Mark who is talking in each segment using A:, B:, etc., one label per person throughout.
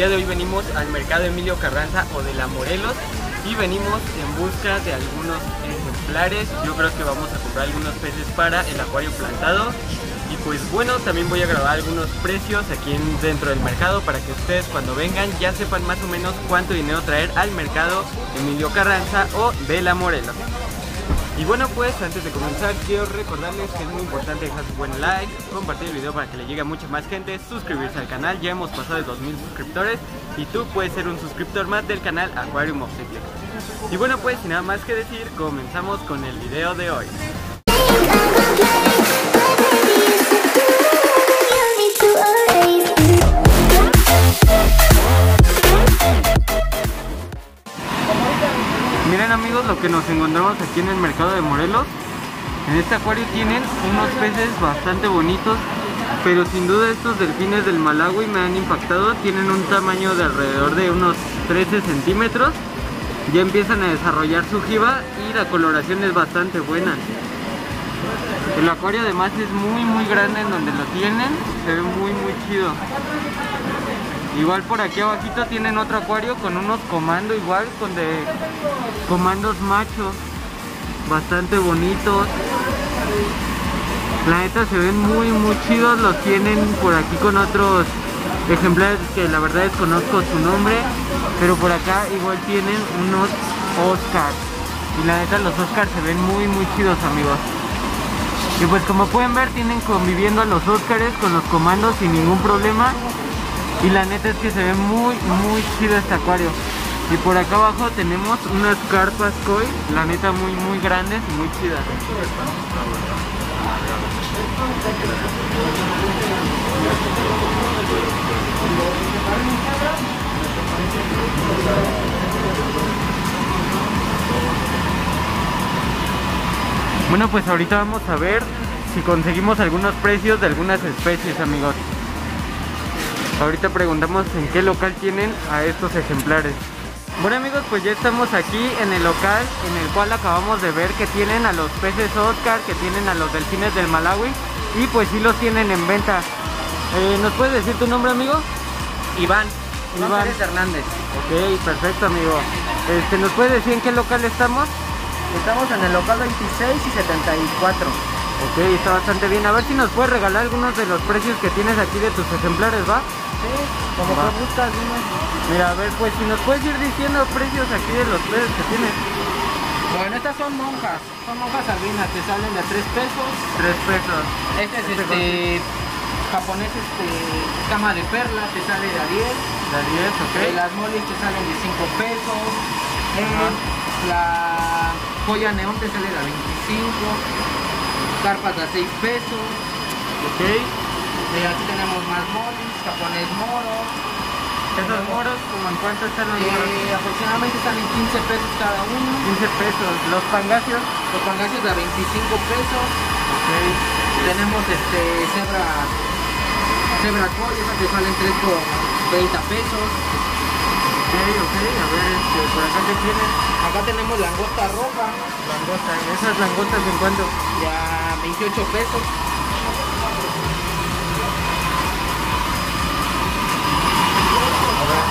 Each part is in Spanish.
A: día de hoy venimos al mercado Emilio Carranza o de la Morelos y venimos en busca de algunos ejemplares. Yo creo que vamos a comprar algunos peces para el acuario plantado. Y pues bueno, también voy a grabar algunos precios aquí dentro del mercado para que ustedes cuando vengan ya sepan más o menos cuánto dinero traer al mercado Emilio Carranza o de la Morelos. Y bueno pues antes de comenzar quiero recordarles que es muy importante dejar su buen like, compartir el video para que le llegue a mucha más gente, suscribirse al canal, ya hemos pasado de 2000 suscriptores y tú puedes ser un suscriptor más del canal Aquarium of Y bueno pues sin nada más que decir, comenzamos con el video de hoy. Miren amigos lo que nos encontramos aquí en el mercado de Morelos. En este acuario tienen unos peces bastante bonitos, pero sin duda estos delfines del Malawi me han impactado. Tienen un tamaño de alrededor de unos 13 centímetros. Ya empiezan a desarrollar su jiba y la coloración es bastante buena. El acuario además es muy muy grande en donde lo tienen, se ve muy muy chido. Igual por aquí abajito tienen otro acuario con unos comandos igual, con de comandos machos, bastante bonitos. La neta se ven muy muy chidos, los tienen por aquí con otros ejemplares que la verdad desconozco su nombre, pero por acá igual tienen unos Oscars. Y la neta los Oscars se ven muy muy chidos amigos. Y pues como pueden ver tienen conviviendo a los Oscars con los comandos sin ningún problema. Y la neta es que se ve muy, muy chido este acuario. Y por acá abajo tenemos unas carpas koi, la neta muy, muy grandes muy chidas. Bueno, pues ahorita vamos a ver si conseguimos algunos precios de algunas especies, amigos. Ahorita preguntamos en qué local tienen a estos ejemplares. Bueno amigos, pues ya estamos aquí en el local en el cual acabamos de ver que tienen a los peces Oscar, que tienen a los delfines del Malawi y pues sí los tienen en venta. Eh, ¿Nos puedes decir tu nombre amigo?
B: Iván.
A: Iván
B: Hernández.
A: Ok, perfecto amigo. Este, ¿Nos puedes decir en qué local estamos?
B: Estamos en el local 26 y 74.
A: Ok, está bastante bien. A ver si nos puedes regalar algunos de los precios que tienes aquí de tus ejemplares, ¿va?
B: Sí, como que buscas, dime.
A: Mira, a ver, pues si nos puedes ir diciendo precios aquí de los peces que tienes.
B: Bueno, estas son monjas, son monjas albinas, te salen de 3 pesos.
A: 3 pesos.
B: Este es este japonés, este cama de perla, te sale de a 10.
A: De a 10, ok.
B: Eh, las molis te salen de 5 pesos. Eh, la joya neón te sale de a 25. Carpas a 6 pesos.
A: Ok.
B: Aquí tenemos más molis, japonés moro.
A: ¿Esos moros como en cuánto están los
B: Eh,
A: moros?
B: aproximadamente están en 15 pesos cada uno.
A: 15 pesos. ¿Los pangasios?
B: Los pangasios de a 25 pesos.
A: Ok.
B: Tenemos este cebra cebra coy, esas te salen 3 por 30 pesos.
A: Ok, ok. A ver, este, por acá que tienes.
B: Acá tenemos langosta roja,
A: Langosta. ¿Esas langostas en cuánto?
B: ya 28 pesos.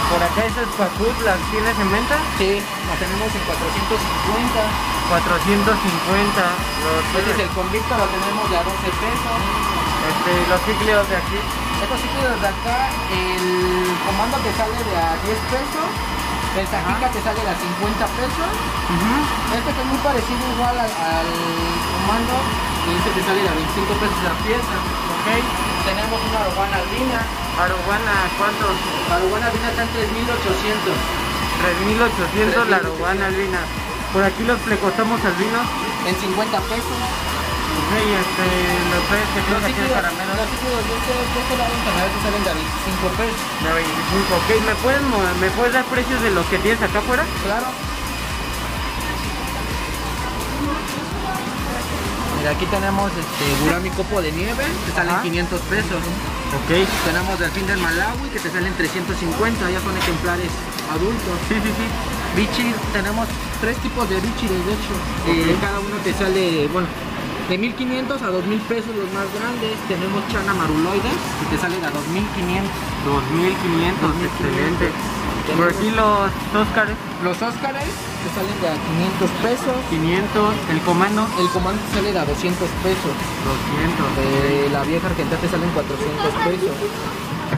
A: Por acá esas papus las tienes en venta?
B: Sí, la tenemos en 450.
A: 450. Los,
B: Este es el convicto, lo tenemos de a 12 pesos.
A: Este, los cíclidos de aquí.
B: Estos sitios de acá, el comando te sale de a 10 pesos. El tajica te sale de a 50 pesos. Este que es muy parecido igual al, al comando y este te sale de a 25 pesos la pieza.
A: Ok.
B: Tenemos una arowana albina.
A: Arowana, ¿cuánto?
B: La arowana albina está en 3800.
A: 3800 la arowana albina. Por aquí los plecostamos albinos.
B: En 50 pesos.
A: Ok, este, los peces que tienes aquí
B: líquidos,
A: caramelo.
B: los de este, de este lado en general te salen de a 25 pesos.
A: De 25. Ok, ¿me puedes, ¿me puedes dar precios de los que tienes acá afuera?
B: Claro. Mira, aquí tenemos este gurami copo de nieve, te salen
A: Ajá.
B: 500 pesos.
A: Ok.
B: Tenemos delfín del Malawi, que te salen 350, ya son ejemplares adultos.
A: Sí, sí, sí.
B: Bichi, tenemos tres tipos de bichi de hecho. Eh,
A: Ok.
B: cada uno te sale, bueno, De 1500 a 2000 pesos los más grandes. Tenemos chana maruloides que te salen a 2500.
A: 2500, excelente. Por aquí los Óscares,
B: Los Óscares te salen de a 500 pesos.
A: 500. El comando,
B: El comando te sale de a 200 pesos.
A: 200.
B: De la vieja argentina te salen 400 pesos.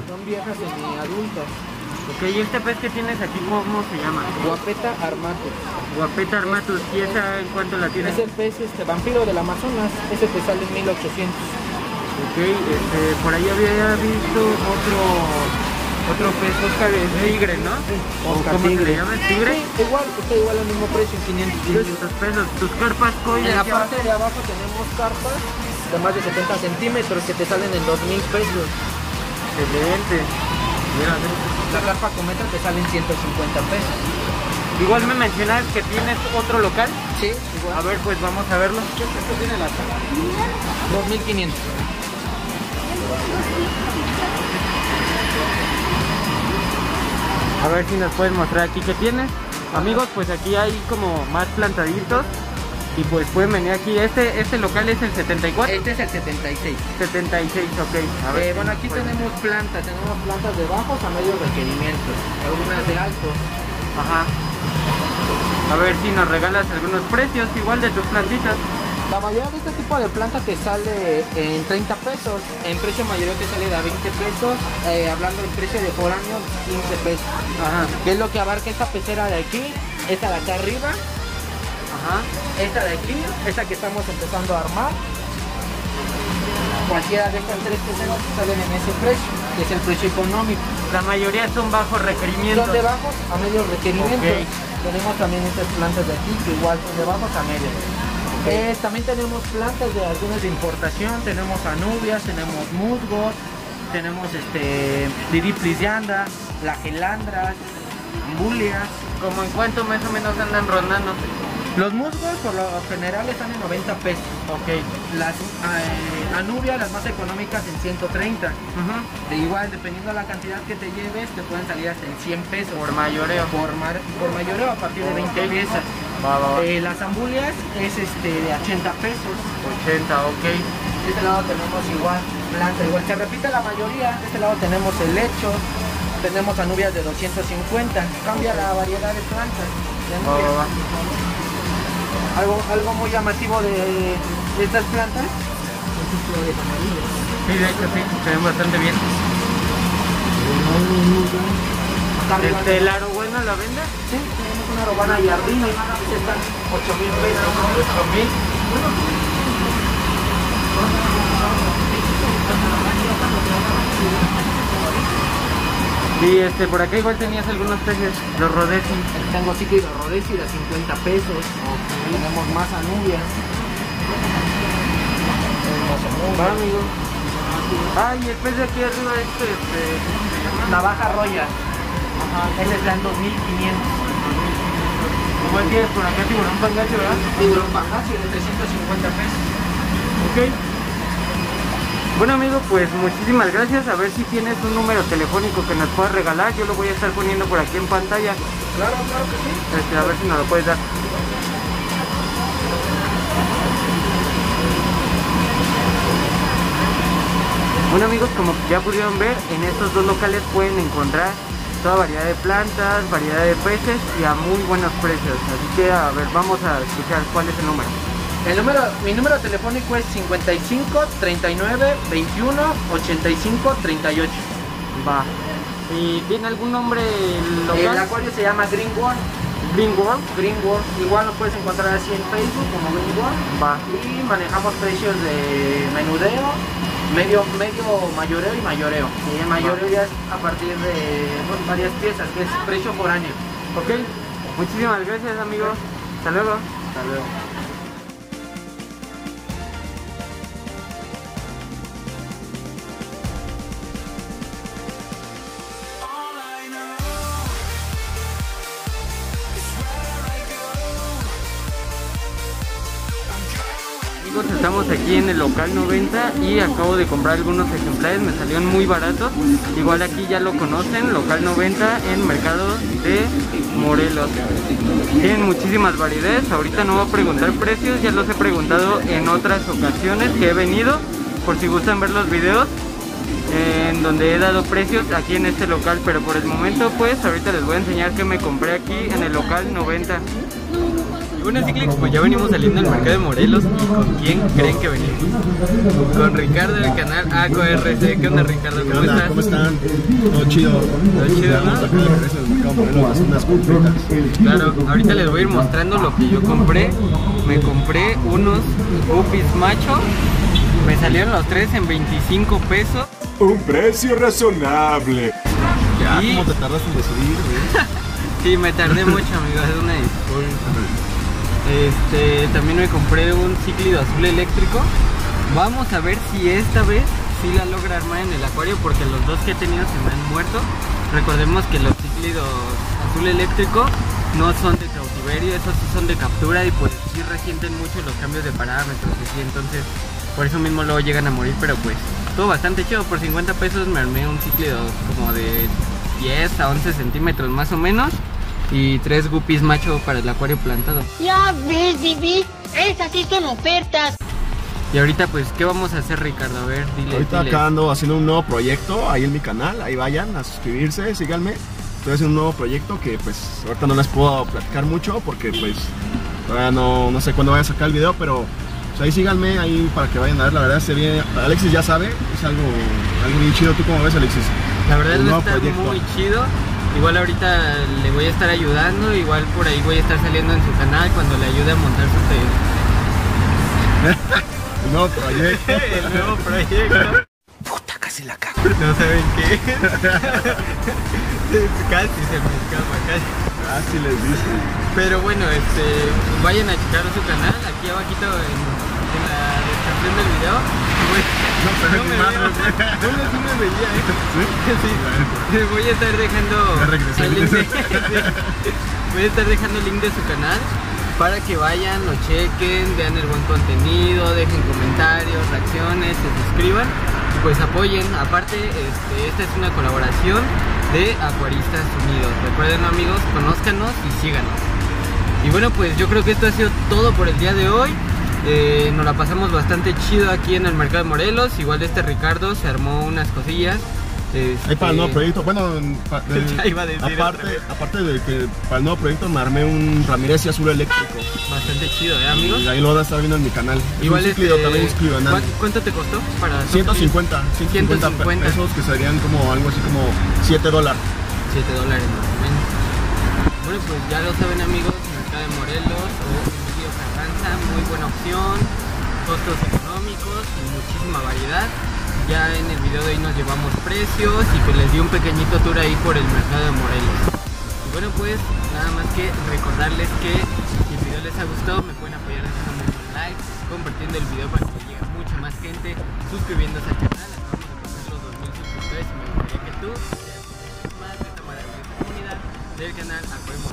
B: Son viejas semi-adultas.
A: Ok, ¿y este pez que tienes aquí cómo se llama?
B: Guapeta armatus.
A: Guapeta armatus. ¿Y esa en cuánto la tienes?
B: Es el pez este, vampiro del Amazonas. Ese te sale en 1800.
A: Ok, este, por ahí había visto otro otro pez Oscar es tigre, ¿no? ¿O
B: Oscar
A: ¿Cómo se
B: tigre.
A: le llama? ¿Tigre?
B: Sí, igual, está igual al mismo precio, en 500 pesos.
A: 500 pesos. Tus carpas koi
B: En la
A: aquí
B: parte
A: abajo.
B: de abajo tenemos carpas de más de 70 centímetros que te salen en 2000 pesos.
A: Excelente. Mira.
B: La carpa cometa te sale en 150 pesos.
A: Igual me mencionas que tienes otro local.
B: Sí,
A: A ver, pues vamos a verlo.
B: 2500.
A: A ver si nos puedes mostrar aquí qué tienes. Amigos, pues aquí hay como más plantaditos. Y pues pueden venir aquí. Este, este local es el 74.
B: Este es el 76.
A: 76, ok. A ver,
B: Eh, bueno, aquí
A: puedes-
B: tenemos plantas, tenemos plantas de bajos a medios requerimientos, algunas de altos.
A: Ajá. A ver si nos regalas algunos precios igual de tus plantitas.
B: La mayoría de este tipo de planta te sale en 30 pesos, en precio mayoreo te sale de a 20 pesos, eh, hablando del precio de foráneo, 15 pesos.
A: Ajá.
B: Que es lo que abarca esta pecera de aquí, esta de acá arriba,
A: Ajá.
B: esta de aquí, esta que estamos empezando a armar. Cualquiera de estas tres peceras salen en ese precio, que es el precio económico.
A: La mayoría son bajos requerimientos.
B: Son de bajos a medios requerimientos. Tenemos también estas plantas de aquí que igual son de bajos a medios. Eh, también tenemos plantas de algunas de importación, tenemos anubias, tenemos musgos, tenemos este Didiplis-yanda, la gelandras, ambulias.
A: Como en cuánto más o menos andan rondando.
B: Los musgos por lo general están en 90 pesos.
A: Ok.
B: Las eh, anubias, las más económicas en 130.
A: Ujú.
B: De igual, dependiendo de la cantidad que te lleves, te pueden salir hasta en 100 pesos.
A: Por mayoreo.
B: por, mar- por mayoreo a partir de 20
A: Ok.
B: piezas.
A: Va, va, va.
B: Eh, las ambulias es este de 80 pesos.
A: 80, ok.
B: De este lado tenemos igual planta, igual se repite la mayoría. De este lado tenemos el lecho, tenemos anubias de 250. Cambia la variedad de plantas. de Algo, algo muy llamativo de, de estas plantas.
A: Sí, de hecho sí, se ven bastante bien.
B: Arriba
A: Este, el aro bueno la vende.
B: Sí, tenemos una robana jardina, esta está 8 mil pesos.
A: 8000. Y este, por acá igual tenías algunos peces, los rodesi.
B: Tengo cíclido rodesi de 50 pesos. Tenemos más anubias.
A: Va, amigo. Ay, el pez de aquí arriba este, este, ¿cómo se llama?
B: Navaja roya.
A: Ajá,
B: Ese está en 2500.
A: Igual tienes por acá tiburón pangacho, ¿verdad?
B: Tiburón pangasi de 350 pesos.
A: Ok. Bueno amigo, pues muchísimas gracias. A ver si tienes un número telefónico que nos puedas regalar. Yo lo voy a estar poniendo por aquí en pantalla.
B: Claro, claro que sí.
A: Este, a ver si nos lo puedes dar. Bueno amigos, como ya pudieron ver, en estos dos locales pueden encontrar toda variedad de plantas, variedad de peces y a muy buenos precios. Así que a ver, vamos a escuchar cuál es el número.
B: El número, mi número telefónico es 55 39 21 85 38.
A: Va. ¿Y tiene algún nombre
B: El acuario se llama Green World.
A: Green World.
B: Green World. Igual lo puedes encontrar así en Facebook como Green World.
A: Va.
B: Y manejamos precios de menudeo, medio, medio mayoreo y mayoreo. Y el mayoreo ya es a partir de varias piezas, que es precio por año.
A: Ok. Muchísimas gracias amigos. Hasta luego.
B: Hasta luego.
A: Aquí en el local 90 y acabo de comprar algunos ejemplares, me salieron muy baratos. Igual aquí ya lo conocen, local 90 en Mercado de Morelos. Tienen muchísimas variedades, ahorita no voy a preguntar precios, ya los he preguntado en otras ocasiones que he venido, por si gustan ver los videos en donde he dado precios aquí en este local pero por el momento pues ahorita les voy a enseñar que me compré aquí en el local 90 y bueno Ciclix, pues ya venimos saliendo del mercado de Morelos y ¿con quién creen que venimos? Con Ricardo del canal AcoRC. ¿Qué onda Ricardo?
C: ¿Cómo estás? ¿Cómo están? Todo chido.
A: Todo chido, ¿no? Claro, ahorita les voy a ir mostrando lo que yo compré. Me compré unos guppies macho. Me salieron los tres en 25 pesos.
D: Un precio razonable.
C: Ya,
A: Y-
C: ¿cómo te tardaste en decidir, güey?
A: Sí, me tardé mucho, amigos, es una disculpa. Este, también me compré un cíclido azul eléctrico. Vamos a ver si esta vez sí la logra armar en el acuario porque los dos que he tenido se me han muerto. Recordemos que los cíclidos azul eléctrico no son de cautiverio, esos sí son de captura y pues sí resienten mucho los cambios de parámetros y así, entonces por eso mismo luego llegan a morir, pero pues todo bastante chido. Por 50 pesos me armé un cíclido como de 10 a 11 centímetros más o menos y tres guppies macho para el acuario plantado.
E: Ya ves, Vivi, esas sí son ofertas.
A: Y ahorita pues, ¿qué vamos a hacer Ricardo? A ver, dile.
C: Ahorita
A: dile.
C: acá ando haciendo un nuevo proyecto ahí en mi canal, ahí vayan a suscribirse, síganme. Estoy haciendo un nuevo proyecto que pues ahorita no les puedo platicar mucho porque pues todavía no, no sé cuándo vaya a sacar el video, pero pues, ahí síganme ahí para que vayan a ver, la verdad se viene, Alexis ya sabe, es algo, algo bien chido, ¿tú cómo ves Alexis?
A: La verdad está
C: proyecto.
A: muy chido. Igual ahorita le voy a estar ayudando, igual por ahí voy a estar saliendo en su canal cuando le ayude a montar su
C: Un nuevo proyecto.
A: el nuevo proyecto. Puta, casi la cago. No saben qué. casi se me escapa, casi.
C: Así les dice.
A: Pero bueno, este, vayan a checar su canal aquí abajito en, en la descripción del video.
C: No, pero
A: no me
C: madre, güey.
A: Sí me veía, ¿eh?
C: ¿Sí?
A: Sí. Voy a estar dejando
C: Ya regresé.
A: el link de, sí. Voy a estar dejando el link de su canal para que vayan, lo chequen, vean el buen contenido, dejen comentarios, reacciones, se suscriban y pues apoyen. Aparte, este, esta es una colaboración de Acuaristas Unidos. Recuerden amigos, conózcanos y síganos. Y bueno, pues yo creo que esto ha sido todo por el día de hoy. Eh, nos la pasamos bastante chido aquí en el mercado de Morelos. Igual de este Ricardo se armó unas cosillas.
C: Ahí para el nuevo
A: Este,
C: proyecto, bueno, pa-
A: iba a decir
C: aparte, aparte de que para el nuevo proyecto me armé un Ramírez y azul eléctrico.
A: Bastante chido, ¿eh, amigos?
C: Y ahí lo van a estar viendo en mi canal. Es
A: Igual
C: cíclido,
A: este,
C: también enano.
A: ¿cuánto, cuánto te costó para
C: 150, 150,
A: 150.
C: pesos que serían como algo así como 7 dólares.
A: 7 dólares más o menos. Bueno, pues ya lo saben amigos, Mercado de Morelos o Muy buena opción, costos económicos y muchísima variedad. Ya en el video de hoy nos llevamos precios y pues les di un pequeñito tour ahí por el Mercado de Morelos. Y bueno pues nada más que recordarles que si el video les ha gustado me pueden apoyar dejando un like, compartiendo el video para que llegue mucha más gente, suscribiéndose al canal, acabamos de pasar los 2000 suscriptores y me gustaría que tú seas más de esta comunidad del canal Aquemo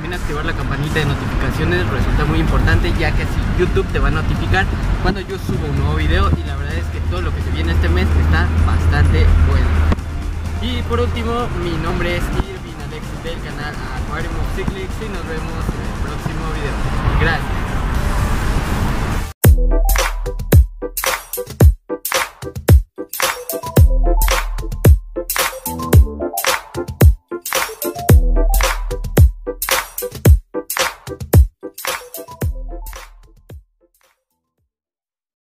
A: También activar la campanita de notificaciones resulta muy importante ya que así YouTube te va a notificar cuando yo subo un nuevo video y la verdad es que todo lo que se viene este mes está bastante bueno. Y por último, mi nombre es Irvin Alexis del canal Aquarium of Cyclics y nos vemos en el próximo video. Gracias.